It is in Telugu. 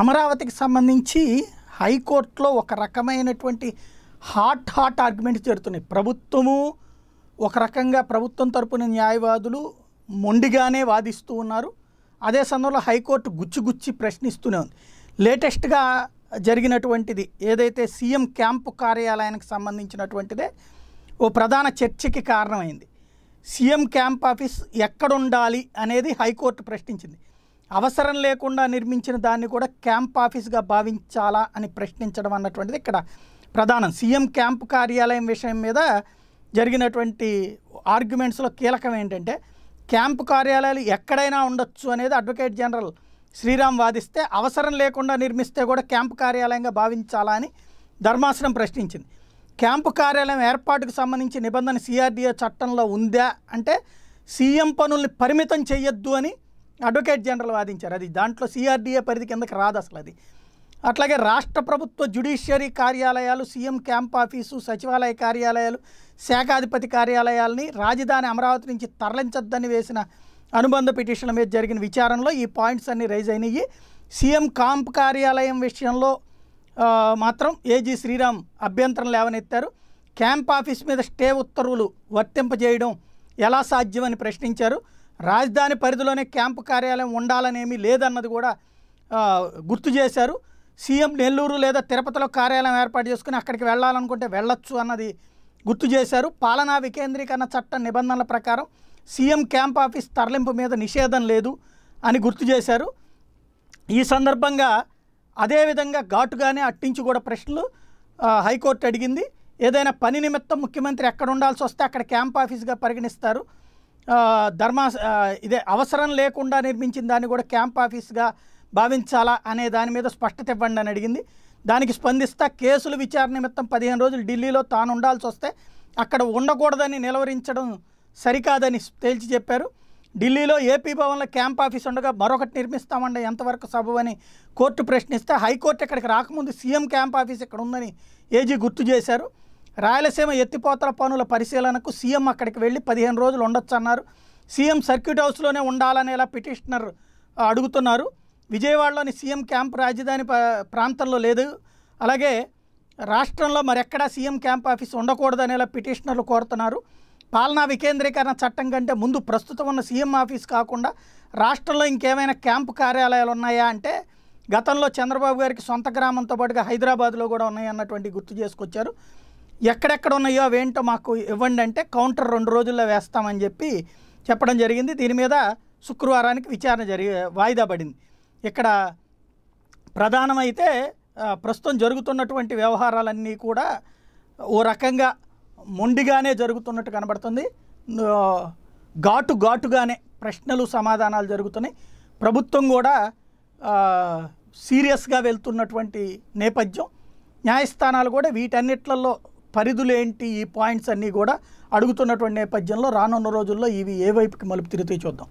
అమరావతికి సంబంధించి హైకోర్టులో ఒక రకమైనటువంటి హాట్ హాట్ ఆర్గ్యుమెంట్స్ జరుగుతున్నాయి. ప్రభుత్వము ఒక రకంగా ప్రభుత్వం తరపున న్యాయవాదులు మొండిగానే వాదిస్తూ ఉన్నారు. అదే సమయంలో హైకోర్టు గుచ్చిగుచ్చి ప్రశ్నిస్తూనే ఉంది. లేటెస్ట్గా జరిగినటువంటిది ఏదైతే సీఎం క్యాంపు కార్యాలయానికి సంబంధించినటువంటిదే ఓ ప్రధాన చర్చకి కారణమైంది. సీఎం క్యాంప్ ఆఫీస్ ఎక్కడ ఉండాలి అనేది హైకోర్టు ప్రశ్నించింది. అవసరం లేకుండా నిర్మించిన దాన్ని కూడా క్యాంప్ ఆఫీస్గా భావించాలా అని ప్రశ్నించడం అన్నటువంటిది ఇక్కడ ప్రధానం. సీఎం క్యాంప్ కార్యాలయం విషయం మీద జరిగినటువంటి ఆర్గ్యుమెంట్స్లో కీలకం ఏంటంటే క్యాంపు కార్యాలయాలు ఎక్కడైనా ఉండొచ్చు అనేది అడ్వకేట్ జనరల్ శ్రీరామ్ వాదిస్తే అవసరం లేకుండా నిర్మిస్తే కూడా క్యాంపు కార్యాలయంగా భావించాలా అని ధర్మాసనం ప్రశ్నించింది. క్యాంపు కార్యాలయం ఏర్పాటుకు సంబంధించి నిబంధన సిఆర్డీఏ చట్టంలో ఉందా అంటే సీఎం పనుల్ని పరిమితం చేయొద్దు అని అడ్వకేట్ జనరల్ వాదించారు. అది దాంట్లో సిఆర్డీఏ పరిధి కిందకి రాదు అసలు అది. అట్లాగే రాష్ట్ర ప్రభుత్వ జ్యుడిషియరీ కార్యాలయాలు సీఎం క్యాంప్ ఆఫీసు సచివాలయ కార్యాలయాలు శాఖాధిపతి కార్యాలయాలని రాజధాని అమరావతి నుంచి తరలించొద్దని వేసిన అనుబంధ పిటిషన్ల మీద జరిగిన విచారణలో ఈ పాయింట్స్ అన్ని రైజ్ అయినాయి. సీఎం కాంప్ కార్యాలయం విషయంలో మాత్రం ఏజీ శ్రీరామ్ అభ్యంతరం లేవనెత్తారు. క్యాంప్ ఆఫీస్ మీద స్టే ఉత్తర్వులు వర్తింపజేయడం ఎలా సాధ్యమని ప్రశ్నించారు. రాజధాని పరిధిలోనే క్యాంపు కార్యాలయం ఉండాలనేమీ లేదన్నది కూడా గుర్తు చేశారు. సీఎం నెల్లూరు లేదా తిరుపతిలో కార్యాలయం ఏర్పాటు చేసుకుని అక్కడికి వెళ్ళాలనుకుంటే వెళ్ళొచ్చు అన్నది గుర్తు చేశారు. పాలనా వికేంద్రీకరణ చట్ట నిబంధనల ప్రకారం సీఎం క్యాంప్ ఆఫీస్ తరలింపు మీద నిషేధం లేదు అని గుర్తు చేశారు. ఈ సందర్భంగా అదేవిధంగా ఘాటుగానే అట్టించి కూడా ప్రశ్నలు హైకోర్టు అడిగింది. ఏదైనా పని నిమిత్తం ముఖ్యమంత్రి ఎక్కడ ఉండాల్సి వస్తే అక్కడ క్యాంప్ ఆఫీస్గా పరిగణిస్తారు. ధర్మా ఇదే అవసరం లేకుండా నిర్మించిన దాన్ని కూడా క్యాంప్ ఆఫీస్గా భావించాలా అనే దాని మీద స్పష్టత ఇవ్వండి అని అడిగింది. దానికి స్పందిస్తా కేసుల విచారణ నిమిత్తం పదిహేను రోజులు ఢిల్లీలో తాను ఉండాల్సి వస్తే అక్కడ ఉండకూడదని నిలవరించడం సరికాదని తేల్చి చెప్పారు. ఢిల్లీలో ఏపీ భవన్లో క్యాంప్ ఆఫీస్ ఉండగా మరొకటి నిర్మిస్తామండి ఎంతవరకు సబబని కోర్టు ప్రశ్నిస్తే హైకోర్టు ఇక్కడికి రాకముందు సీఎం క్యాంప్ ఆఫీస్ ఇక్కడ ఉందని ఏజీ గుర్తు చేశారు. రాయలసీమ ఎత్తిపోతల పనుల పరిశీలనకు సీఎం అక్కడికి వెళ్ళి పదిహేను రోజులు ఉండొచ్చన్నారు. సీఎం సర్క్యూట్ హౌస్లోనే ఉండాలనేలా పిటిషనర్ అడుగుతున్నారు. విజయవాడలోని సీఎం క్యాంప్ రాజధాని ప్రాంతంలో లేదు. అలాగే రాష్ట్రంలో మరెక్కడా సీఎం క్యాంప్ ఆఫీస్ ఉండకూడదనేలా పిటిషనర్లు కోరుతున్నారు. పాలనా వికేంద్రీకరణ చట్టం కంటే ముందు ప్రస్తుతం ఉన్న సీఎం ఆఫీస్ కాకుండా రాష్ట్రంలో ఇంకేమైనా క్యాంపు కార్యాలయాలు ఉన్నాయా అంటే గతంలో చంద్రబాబు గారికి సొంత గ్రామంతో పాటుగా హైదరాబాద్లో కూడా ఉన్నాయి అన్నటువంటి గుర్తు చేసుకొచ్చారు. ఎక్కడెక్కడ ఉన్నాయో అవేంటో మాకు ఇవ్వండి అంటే కౌంటర్ రెండు రోజుల్లో వేస్తామని చెప్పి చెప్పడం జరిగింది. దీని మీద శుక్రవారానికి విచారణ జరిగి వాయిదా పడింది. ఇక్కడ ప్రధానమైతే ప్రస్తుతం జరుగుతున్నటువంటి వ్యవహారాలన్నీ కూడా ఓ రకంగా మొండిగానే జరుగుతున్నట్టు కనబడుతుంది. ఘాటు ఘాటుగానే ప్రశ్నలు సమాధానాలు జరుగుతున్నాయి. ప్రభుత్వం కూడా సీరియస్గా వెళ్తున్నటువంటి నేపథ్యం. న్యాయస్థానాలు కూడా వీటన్నిట్లలో పరిధులేంటి ఈ పాయింట్స్ అన్నీ కూడా అడుగుతున్నటువంటి నేపథ్యంలో రానున్న రోజుల్లో ఇవి ఏ వైపుకి మలుపు తిరుగుతాయి చూద్దాం.